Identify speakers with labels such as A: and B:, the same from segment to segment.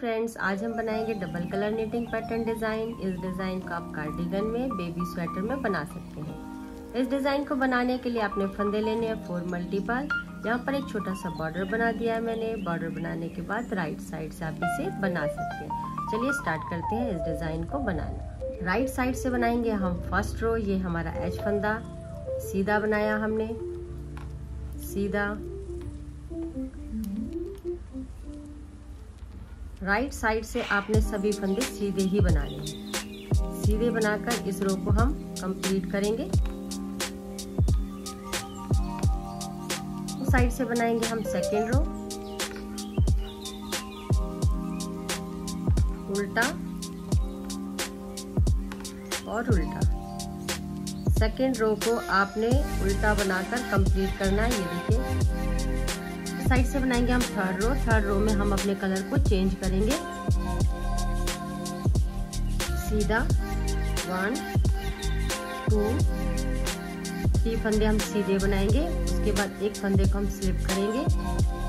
A: Friends आज हम बनाएँगे double colour knitting pattern design इस डिज़ाइन को आप कार्डिगन में बेबी स्वेटर में बना सकते हैं। इस डिज़ाइन को बनाने के लिए आपने फंदे लेने हैं फोर मल्टीपल यहाँ पर एक छोटा सा बॉर्डर बना दिया है मैंने। बॉर्डर बनाने के बाद राइट साइड से आप इसे बना सकते हैं। चलिए स्टार्ट करते हैं इस डिज़ाइन को बनाना। राइट साइड से बनाएँगे हम फ़र्स्ट रो ये हमारा एच फंदा। सीधा बनाया हमने। सीधा। राइट साइड से आपने सभी फंदे सीधे ही बनाने हैं। सीधे बनाकर इस रो को हम कंप्लीट करेंगे। साइड से बनाएँगे हम सेकेंड रो उल्टा और उल्टा। सेकेंड रो को आपने उल्टा बनाकर कंप्लीट करना है, ये देखिए। साइड से बनाएँगे हम थर्ड रो थर्ड रो में हम अपने कलर को चेंज करेंगे. सीधा वन टू थ्री फंदे हम सीधे बनाएँगे. उसके बाद एक फंदे को हम स्लिप करेंगे.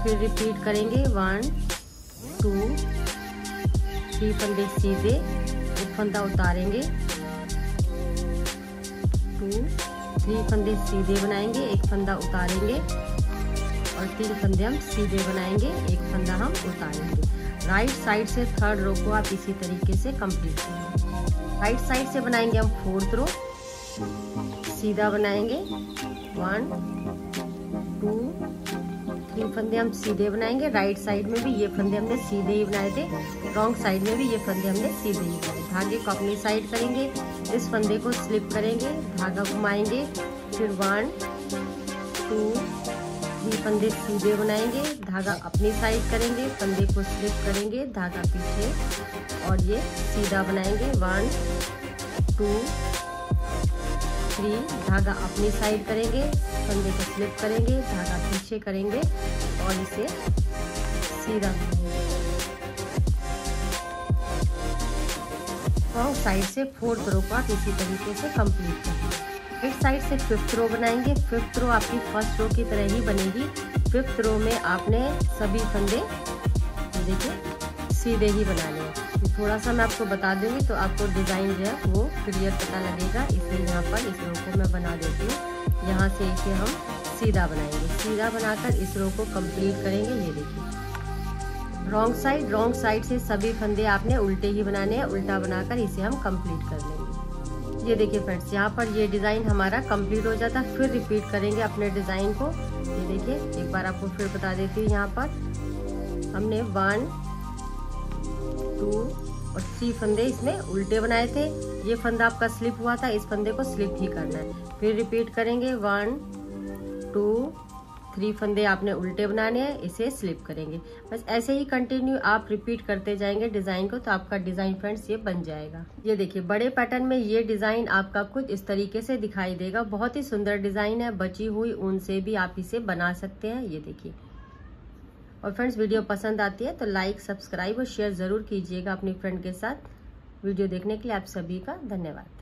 A: फिर रिपीट करेंगे. वन टू थ्री फंदे सीधे. एक फंदा उतारेंगे. टू थ्री फंदे सीधे बनाएँगे. एक फंदा उतारेंगे. और तीन फंदे हम सीधे बनाएँगे, एक फंदा हम उतारेंगे। राइट साइड से थर्ड रो को आप इसी तरीके से कंप्लीट करेंगे राइट साइड से बनाएँगे हम फोर्थ रो सीधा बनाएँगे। वन टू थ्री फंदे हम सीधे बनाएँगे। राइट साइड में भी ये फंदे हमने सीधे ही बनाए थे। रॉन्ग साइड में भी ये फंदे हमने सीधे ही बनाए। धागे को अपनी साइड करेंगे। इस फंदे को स्लिप करेंगे। धागा घुमाएँगे। फिर वन टू ये फंदे सीधे बनाएँगे, धागा अपनी साइड करेंगे फंदे को स्लिप करेंगे, धागा पीछे, और ये सीधा बनाएँगे। वन टू थ्री धागा अपनी साइड करेंगे फंदे को स्लिप करेंगे, धागा पीछे करेंगे, और इसे सीधा बनाएँगे। और साइड से फोर्थ रो आप इसी तरीके से कंप्लीट करेंगे। इस साइड से फिफ्थ रो बनाएँगे। फिफ्थ रो आपकी फ़र्स्ट रो की तरह ही बनेगी। फिफ्थ रो में आपने सभी फंदे, देखिए, सीधे ही बनाने हैं थोड़ा सा मैं आपको बता दूँगी तो आपको डिज़ाइन जो है वो क्लियर पता लगेगा। इसलिए यहाँ पर, इस रो को मैं बना देती हूँ। यहाँ से इसे हम सीधा बनाएँगे। सीधा बनाकर इस रो को कंप्लीट करेंगे। ये देखिए। रॉन्ग साइड रॉन्ग साइड से सभी फंदे आपने उल्टे ही बनाने हैं। उल्टा बनाकर इसे हम कंप्लीट कर लेंगे। ये देखिए फ्रेंड्स यहाँ पर ये डिज़ाइन हमारा कंप्लीट हो जाता है, फिर रिपीट करेंगे अपने डिज़ाइन को। ये देखिए, एक बार आपको फिर बता देती हूँ यहाँ पर। हमने वन टू और थ्री फंदे इसमें उल्टे बनाए थे। ये फंदा आपका स्लिप हुआ था, इस फंदे को स्लिप ही करना है। फिर रिपीट करेंगे वन थ्री फंदे आपने उल्टे बनाने हैं, इसे स्लिप करेंगे। बस ऐसे ही कंटिन्यू आप रिपीट करते जाएँगे डिज़ाइन को तो आपका डिज़ाइन फ्रेंड्स ये बन जाएगा। ये देखिए, बड़े पैटर्न में ये डिज़ाइन आपका कुछ इस तरीके से दिखाई देगा। बहुत ही सुंदर डिज़ाइन है, बची हुई ऊन से भी आप इसे बना सकते हैं, ये देखिए। और फ्रेंड्स वीडियो पसंद आती है तो लाइक सब्सक्राइब और शेयर ज़रूर कीजिएगा अपनी फ्रेंड के साथ। वीडियो देखने के लिए आप सभी का धन्यवाद।